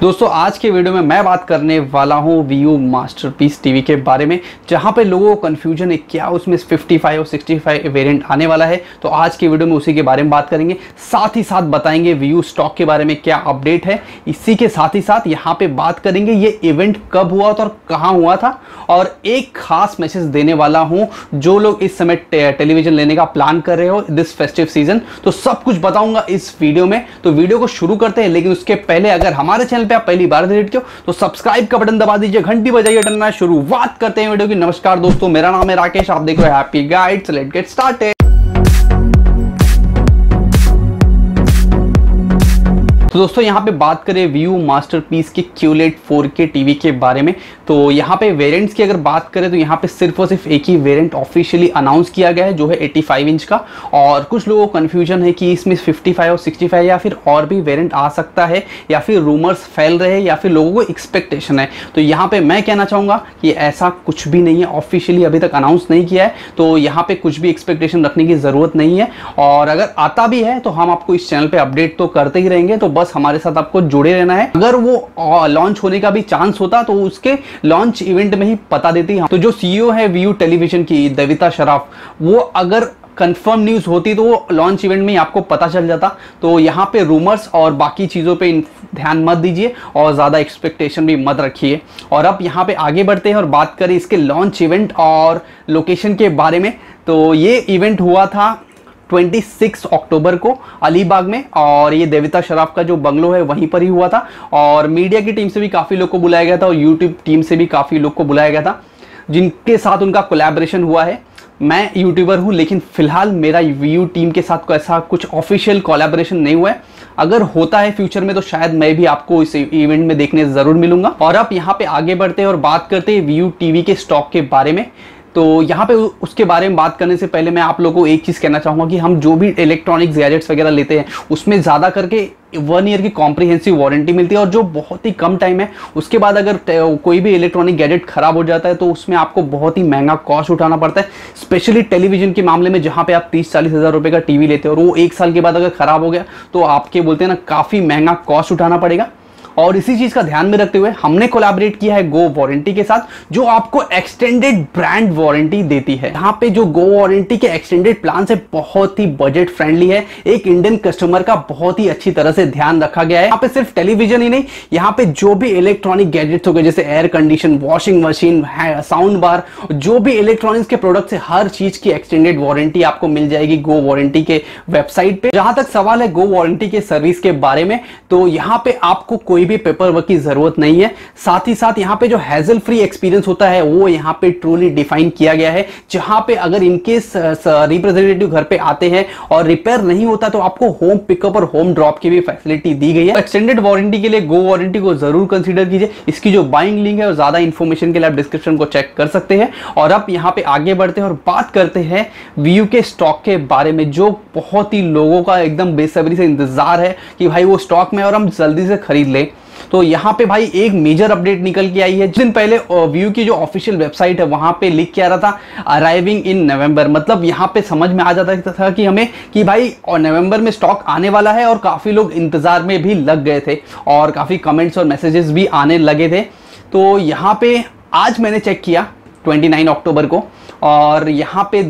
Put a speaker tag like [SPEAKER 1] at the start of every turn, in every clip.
[SPEAKER 1] दोस्तों, आज के वीडियो में मैं बात करने वाला हूँ वीयू मास्टरपीस टीवी के बारे में, जहाँ पे लोगों को कन्फ्यूज़न है क्या उसमें 55 और 65 वेरिएंट आने वाला है। तो आज के वीडियो में उसी के बारे में बात करेंगे। साथ ही साथ बताएँगे वीयू स्टॉक के बारे में क्या अपडेट है। इसी के साथ ही साथ यहाँ पे बात करेंगे, ये इवेंट कब हुआ था और कहाँ हुआ था। और एक खास मैसेज देने वाला हूँ, जो लोग इस समय टेलीविज़न लेने का प्लान कर रहे हो दिस फेस्टिव सीज़न तो सब कुछ बताऊँगा इस वीडियो में। तो वीडियो को शुरू करते हैं, लेकिन उसके पहले अगर हमारे चैनल पे आप पहली बार विज़िट क्यों तो सब्सक्राइब का बटन दबा दीजिए, घंटी बजाइए टनना शुरुआत करते हैं वीडियो की। नमस्कार दोस्तों, मेरा नाम है राकेश, आप देख रहे हैं happy guides let get started तो दोस्तों, यहाँ पे बात करें व्यू मास्टरपीस के क्यूलेट 4K टीवी के बारे में। तो यहाँ पे वेरिएंट्स की अगर बात करें तो यहाँ पे सिर्फ़ और सिर्फ़ एक ही वेरिएंट ऑफिशियली अनाउंस किया गया है, जो है 85 इंच का। और कुछ लोगों को कन्फ्यूज़न है कि इसमें 55 और 65 या फिर और भी वेरियंट आ सकता है, या फिर रूमर्स फैल रहे या फिर लोगों को एक्सपेक्टेशन है। तो यहाँ पे मैं कहना चाहूँगा कि ऐसा कुछ भी नहीं है ऑफिशियली अभी तक अनाउंस नहीं किया है। तो यहाँ पे कुछ भी एक्सपेक्टेशन रखने की ज़रूरत नहीं है। और अगर आता भी है तो हम आपको इस चैनल पर अपडेट तो करते ही रहेंगे। तो बस बस हमारे साथ आपको जुड़े रहना है। अगर वो लॉन्च होने का भी चांस होता तो उसके लॉन्च इवेंट में ही पता देती तो जो सीईओ है व्यू टेलीविज़न की देविता शराफ वो अगर कंफर्म न्यूज़ होती तो लॉन्च इवेंट में आपको पता चल जाता। तो यहाँ पे रूमर्स और बाकी चीज़ों पे ध्यान मत दीजिए और ज़्यादा एक्सपेक्टेशन भी मत रखिए। और अब यहाँ पे आगे बढ़ते हैं और बात करें इसके लॉन्च इवेंट और लोकेशन के बारे में। तो ये इवेंट हुआ था 26 अक्टूबर को अलीबाग में, और ये देविता शराफ का जो बंगलो है वहीं पर ही हुआ था। और मीडिया की टीम से भी काफ़ी लोग को बुलाया गया था, और यूट्यूब टीम से भी काफ़ी लोग को बुलाया गया था, जिनके साथ उनका कोलैबोरेशन हुआ है। मैं यूट्यूबर हूँ, लेकिन फ़िलहाल मेरा व्यू टीम के साथ ऐसा कुछ ऑफिशियल कोलैबोरेशन नहीं हुआ है। अगर होता है फ्यूचर में तो शायद मैं भी आपको इस इवेंट में देखने ज़रूर मिलूँगा। और अब यहाँ पे आगे बढ़ते हैं और बात करते हैं व्यू टीवी के स्टॉक के बारे में। तो यहाँ पे उसके बारे में बात करने से पहले मैं आप लोगों को एक चीज़ कहना चाहूँगा कि हम जो भी इलेक्ट्रॉनिक गैजेट्स वगैरह लेते हैं, उसमें ज़्यादा करके वन ईयर की कॉम्प्रिहेंसिव वारंटी मिलती है और जो बहुत ही कम टाइम है, उसके बाद अगर कोई भी इलेक्ट्रॉनिक गैजेट खराब हो जाता है तो उसमें आपको बहुत ही महँगा कॉस्ट उठाना पड़ता है। स्पेशली टेलीविज़न के मामले में जहाँ पे आप तीस चालीस हज़ार रुपये का टीवी लेते हो और वो एक साल के बाद अगर खराब हो गया तो आपके बोलते हैं ना, काफ़ी महँगा कॉस्ट उठाना पड़ेगा। और इसी चीज़ का ध्यान में रखते हुए हमने कोलैबोरेट किया है गो वारंटी के साथ, जो आपको एक्सटेंडेड ब्रांड वारंटी देती है। यहाँ पे जो गो वारंटी के एक्सटेंडेड प्लान है, बहुत ही बजट फ्रेंडली है। एक इंडियन कस्टमर का बहुत ही अच्छी तरह से ध्यान रखा गया है। यहाँ पे सिर्फ़ टेलीविज़न ही नहीं, यहाँ पे जो भी इलेक्ट्रॉनिक गैजेट्स हो गए, जैसे air condition washing machine sound bar जो भी इलेक्ट्रॉनिक्स के प्रोडक्ट है, हर चीज़ की एक्सटेंडेड वारंटी आपको मिल जाएगी गो वारंटी के वेबसाइट पे। जहाँ तक सवाल है गो वारंटी के सर्विस के बारे में तो यहाँ पे आपको कोई कोई भी पेपर वर्क की ज़रूरत नहीं है। साथ ही साथ यहाँ पे जो हैजल फ्री एक्सपीरियंस होता है, वो यहाँ पे ट्रूली डिफाइन किया गया है। जहाँ पे अगर इनके रिप्रेजेंटेटिव घर पे आते हैं और रिपेयर नहीं होता तो आपको होम पिकअप और होम ड्रॉप की भी फैसिलिटी दी गई है। एक्सटेंडेड वारंटी के लिए गो वारंटी को ज़रूर कंसिडर कीजिए। इसकी जो बाइंग लिंक है और ज़्यादा इन्फॉर्मेशन के लिए आप डिस्क्रिप्शन को चेक कर सकते हैं। और अब यहाँ पे आगे बढ़ते हैं और बात करते हैं व्यू के स्टॉक के बारे में, जो बहुत ही लोगों का एकदम बेसब्री से इंतज़ार है कि भाई वो स्टॉक में और हम जल्दी से खरीद लें। तो यहाँ पे भाई एक मेजर अपडेट निकल के आई है। दिन पहले व्यू की जो ऑफिशियल वेबसाइट है, वहाँ पे लिख के आ रहा था अराइविंग इन नवंबर मतलब यहाँ पे समझ में आ जाता था कि हमें, कि भाई, और नवंबर में स्टॉक आने वाला है और काफ़ी लोग इंतज़ार में भी लग गए थे और काफ़ी कमेंट्स और मैसेजेस भी आने लगे थे। तो यहाँ पे आज मैंने चेक किया 29 अक्टूबर को, और यहाँ पे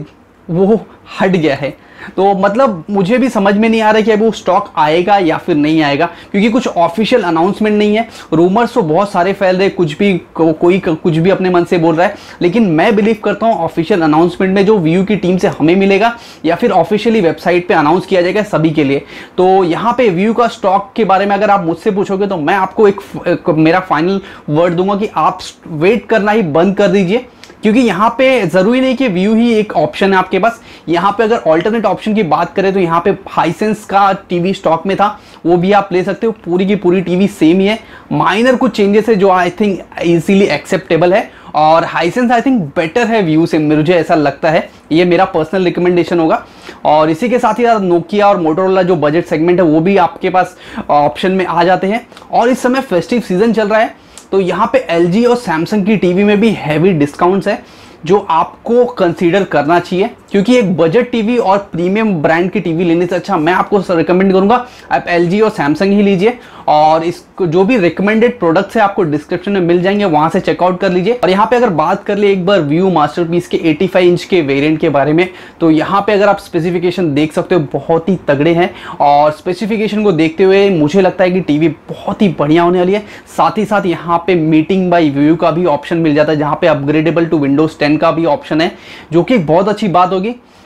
[SPEAKER 1] वो हट गया है। तो मतलब मुझे भी समझ में नहीं आ रहा कि अभी वो स्टॉक आएगा या फिर नहीं आएगा क्योंकि कुछ ऑफिशियल अनाउंसमेंट नहीं है। रूमर्स तो बहुत सारे फैल रहे कुछ भी को, कोई कुछ भी अपने मन से बोल रहा है। लेकिन मैं बिलीव करता हूँ ऑफिशियल अनाउंसमेंट में जो व्यू की टीम से हमें मिलेगा या फिर ऑफिशियली वेबसाइट पर अनाउंस किया जाएगा सभी के लिए। तो यहाँ पे व्यू का स्टॉक के बारे में अगर आप मुझसे पूछोगे तो मैं आपको एक, एक मेरा फाइनल वर्ड दूँगा कि आप वेट करना ही बंद कर दीजिए। क्योंकि यहाँ पे ज़रूरी नहीं कि व्यू ही एक ऑप्शन है आपके पास। यहाँ पे अगर ऑल्टरनेट ऑप्शन की बात करें तो यहाँ पे हाइसेंस का टीवी स्टॉक में था, वो भी आप ले सकते हो। पूरी की पूरी टीवी सेम ही है। माइनर कुछ चेंजेस है जो आई थिंक इजीली एक्सेप्टेबल है। और हाइसेंस आई थिंक बेटर है व्यू से, मुझे ऐसा लगता है। ये मेरा पर्सनल रिकमेंडेशन होगा। और इसी के साथ ही यार नोकिया और मोटोरोला जो बजट सेगमेंट है, वो भी आपके पास ऑप्शन में आ जाते हैं। और इस समय फेस्टिव सीज़न चल रहा है। तो यहाँ पे एलजी और सैमसंग की टीवी में भी हैवी डिस्काउंट्स है, जो आपको कंसीडर करना चाहिए। क्योंकि एक बजट टीवी और प्रीमियम ब्रांड की टीवी लेने से अच्छा मैं आपको रिकमेंड करूँगा, आप एलजी और सैमसंग ही लीजिए और इसको जो भी रिकमेंडेड प्रोडक्ट्स है आपको डिस्क्रिप्शन में मिल जाएँगे, वहाँ से चेकआउट कर लीजिए। और यहाँ पे अगर बात कर ले एक बार व्यू मास्टरपीस के 85 इंच के वेरिएंट के बारे में तो यहाँ पे अगर आप स्पेसिफिकेशन देख सकते हो, बहुत ही तगड़े हैं। और स्पेसिफिकेशन को देखते हुए मुझे लगता है कि टीवी बहुत ही बढ़िया होने वाली है। साथ ही साथ यहाँ पे मीटिंग बाई व्यू का भी ऑप्शन मिल जाता है, जहाँ पे अपग्रेडेबल टू विंडोज़ टेन का भी ऑप्शन है, जो कि बहुत अच्छी बात होगी।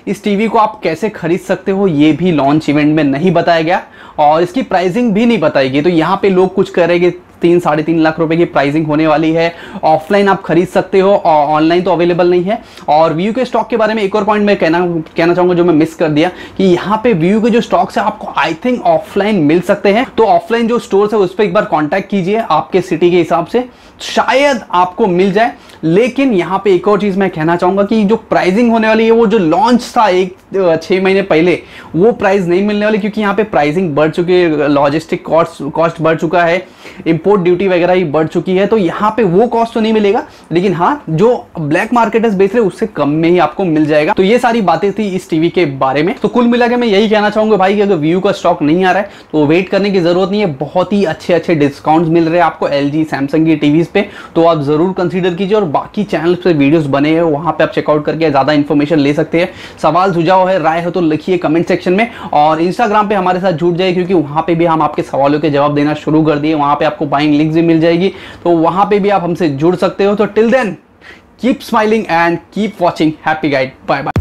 [SPEAKER 1] इस टीवी को आप कैसे खरीद सकते हो, ये भी लॉन्च इवेंट में नहीं बताया गया और इसकी प्राइसिंग भी नहीं बताई गई। तो यहाँ पे लोग कुछ कह रहे हैं कि तीन, साढ़े तीन लाख रुपए की प्राइसिंग होने वाली है। ऑफलाइन आप खरीद सकते हो और ऑनलाइन तो अवेलेबल नहीं है। और व्यू के स्टॉक के बारे में एक और पॉइंट मैं कहना कहना चाहूँगा जो मैं मिस कर दिया कि यहाँ पे व्यू के जो स्टॉक्स है, आपको आई थिंक ऑफलाइन मिल सकते हैं। तो ऑफलाइन जो स्टोर है, उस पर एक बार कॉन्टैक्ट कीजिए आपके सिटी के हिसाब से। शायद आपको मिल जाए। लेकिन यहाँ पे एक और चीज़ मैं कहना चाहूँगा कि जो प्राइजिंग होने वाली है, वो जो लॉन्च था एक छह महीने पहले, वो प्राइस नहीं मिलने वाली क्योंकि यहाँ पे प्राइसिंग बढ़ चुकी है लॉजिस्टिक कॉस्ट कॉस्ट बढ़ चुका है इंपोर्ट ड्यूटी वगैरह ही बढ़ चुकी है तो यहाँ पे वो कॉस्ट तो नहीं मिलेगा, लेकिन हाँ जो ब्लैक मार्केटर्स बेच रहे उससे कम में ही आपको मिल जाएगा। तो ये सारी बातें थी इस टीवी के बारे में। तो कुल मिला के मैं यही कहना चाहूँगा भाई कि अगर व्यू का स्टॉक नहीं आ रहा है तो वेट करने की ज़रूरत नहीं है। बहुत ही अच्छे अच्छे डिस्काउंट मिल रहे हैं आपको एल जी सैमसंग की टीवीज पे तो आप ज़रूर कंसिडर कीजिए और बाकी चैनल पर वीडियोस बने हैं, वहाँ पे आप चेकआउट करके ज़्यादा इन्फॉर्मेशन ले सकते हैं। सवाल सुझाव है, राय है तो लिखिए कमेंट सेक्शन में। और इंस्टाग्राम पे हमारे साथ जुड़ जाए क्योंकि वहाँ पे भी हम आपके सवालों के जवाब देना शुरू कर दिए। वहाँ पे आपको बाइंग लिंक भी मिल जाएगी। तो वहाँ पर भी आप हमसे जुड़ सकते हो। तो till then keep smiling and keep watching happy guide bye bye